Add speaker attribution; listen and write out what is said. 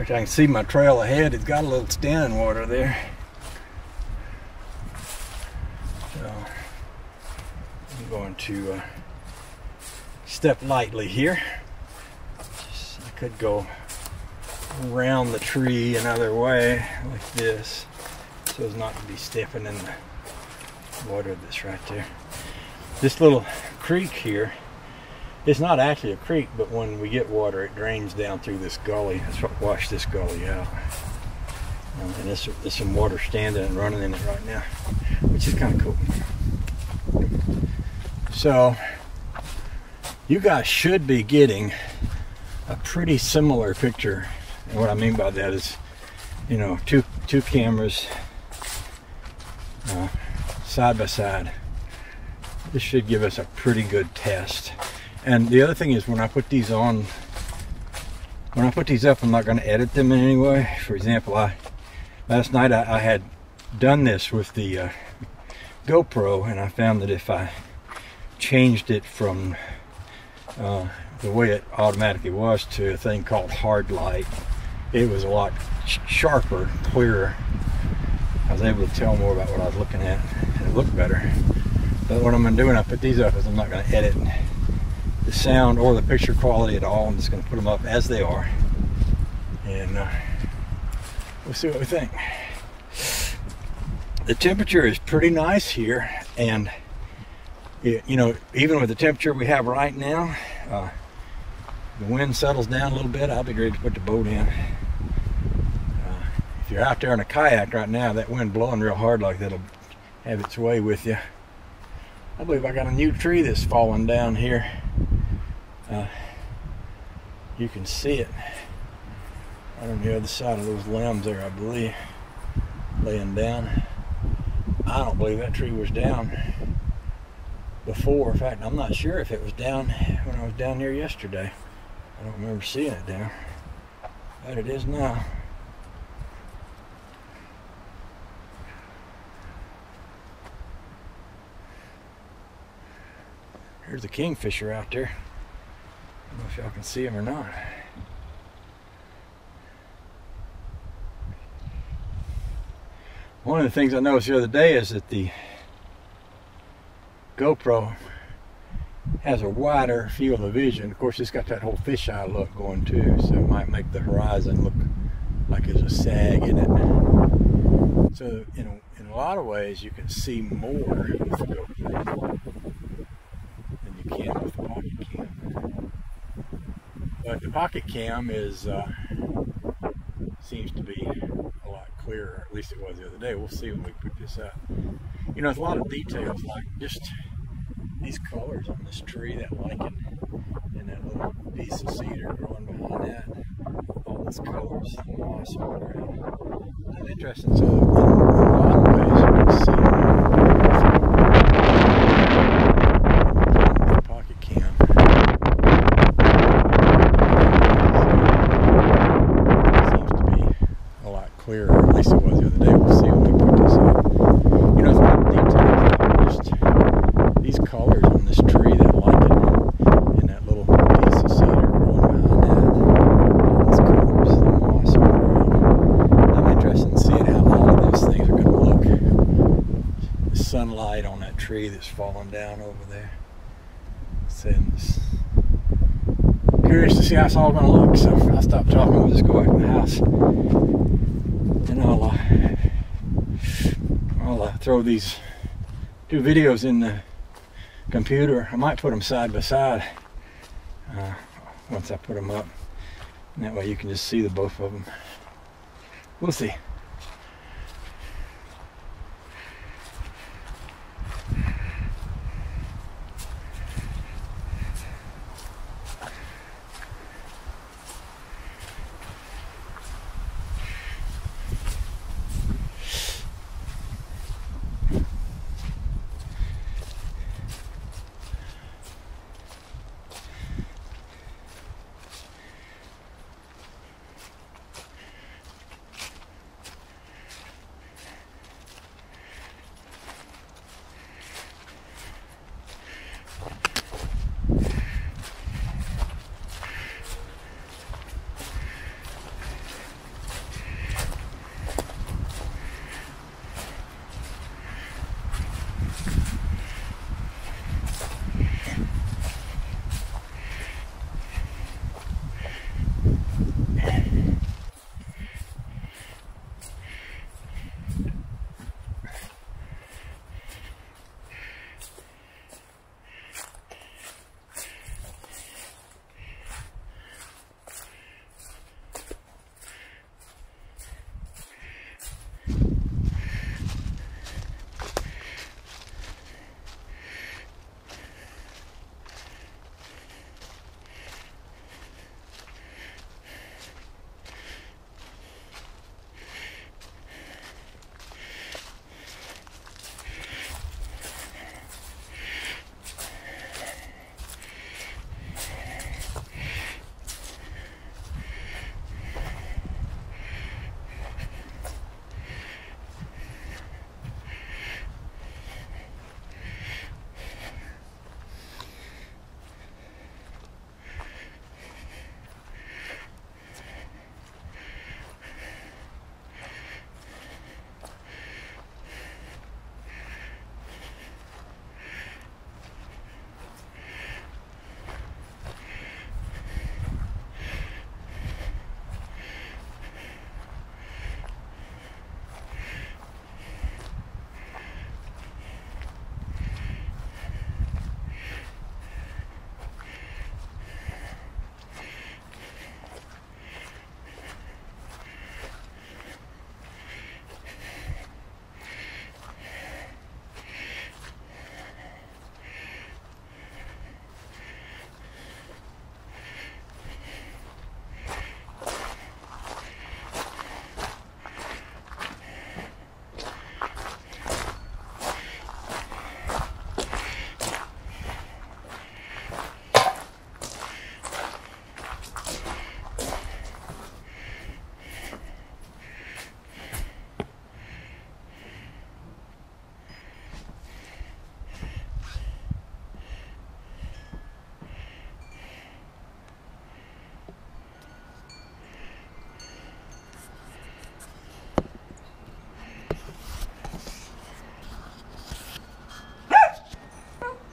Speaker 1: Which I can see my trail ahead. It's got a little standing water there. So I'm going to uh, step lightly here. Just, I could go around the tree another way like this so as not to be stepping in the water that's right there. This little creek here, it's not actually a creek, but when we get water, it drains down through this gully. That's what washed this gully out. Um, and there's, there's some water standing and running in it right now, which is kind of cool. So, you guys should be getting a pretty similar picture. And what I mean by that is, you know, two two cameras uh, side by side. This should give us a pretty good test. And the other thing is when I put these on, when I put these up, I'm not going to edit them in any way. For example, I last night I, I had done this with the uh, GoPro and I found that if I changed it from uh, the way it automatically was to a thing called hard light, it was a lot sharper, clearer. I was able to tell more about what I was looking at and it looked better. But what I'm going to do when I put these up is I'm not going to edit the sound or the picture quality at all. I'm just going to put them up as they are. And uh, we'll see what we think. The temperature is pretty nice here. And, it, you know, even with the temperature we have right now, uh, the wind settles down a little bit. I'll be ready to put the boat in. Uh, if you're out there in a kayak right now, that wind blowing real hard like that'll have its way with you. I believe I got a new tree that's falling down here. Uh, you can see it right on the other side of those limbs there, I believe, laying down. I don't believe that tree was down before. In fact, I'm not sure if it was down when I was down here yesterday. I don't remember seeing it down, but it is now. There's a kingfisher out there. If y'all can see him or not. One of the things I noticed the other day is that the GoPro has a wider field of vision. Of course, it's got that whole fisheye look going too, so it might make the horizon look like there's a sag in it. So, in a, in a lot of ways, you can see more with the GoPro than you can with the Pocket Cam. But the Pocket Cam is uh, seems to be a lot clearer. At least it was the other day. We'll see when we put this up. You know, there's a lot of details, like just these colors on this tree, that lichen, and that little piece of cedar growing behind that. All these colors, the moss all around. That's interesting. So, in, in a lot of ways, you can see with the pocket cam. Seems to be a lot clearer. At least it was the other day. We'll see when we put this up. You know, lot of details. Just these colors on this tree, that lichen, and that little piece of cedar growing behind that. All these colors, the moss on the ground. I'm interested in seeing how all of those things are going to look. The sunlight on that tree that's falling down over there. Sends. Curious to see how it's all going to look. So I'll stop talking. We'll just go back to the house, and I'll uh, I'll uh, throw these two videos in the computer. I might put them side by side uh, once I put them up. And that way you can just see the both of them. We'll see.